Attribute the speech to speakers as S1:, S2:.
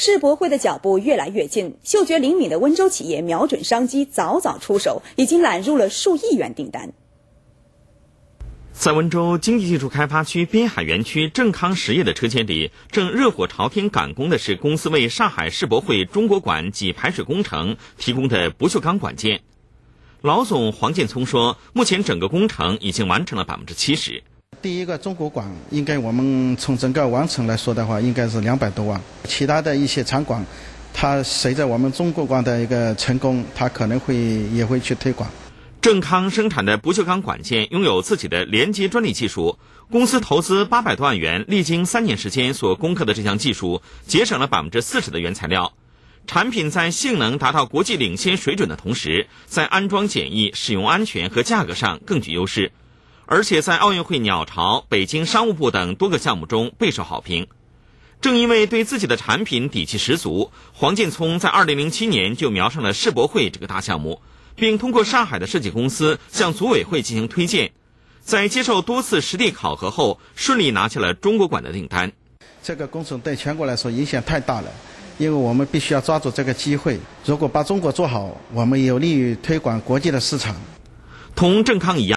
S1: 世博会的脚步越来越近，嗅觉灵敏的温州企业瞄准商机，早早出手，已经揽入了数亿元订单。
S2: 在温州经济技术开发区滨海园区正康实业的车间里，正热火朝天赶工的是公司为上海世博会中国馆及排水工程提供的不锈钢管件。老总黄建聪说，目前整个工程已经完成了百分之七十。
S3: 第一个中国馆，应该我们从整个完成来说的话，应该是两百多万。其他的一些场馆，它随着我们中国馆的一个成功，它可能会也会去推广。
S2: 正康生产的不锈钢管件拥有自己的连接专利技术，公司投资八百多万元，历经三年时间所攻克的这项技术，节省了百分之四十的原材料。产品在性能达到国际领先水准的同时，在安装简易、使用安全和价格上更具优势，而且在奥运会鸟巢、北京商务部等多个项目中备受好评。正因为对自己的产品底气十足，黄建聪在二零零七年就瞄上了世博会这个大项目。并通过上海的设计公司向组委会进行推荐，在接受多次实地考核后，顺利拿下了中国馆的订单。
S3: 这个工程对全国来说影响太大了，因为我们必须要抓住这个机会。如果把中国做好，我们有利于推广国际的市场。
S2: 同郑康一样。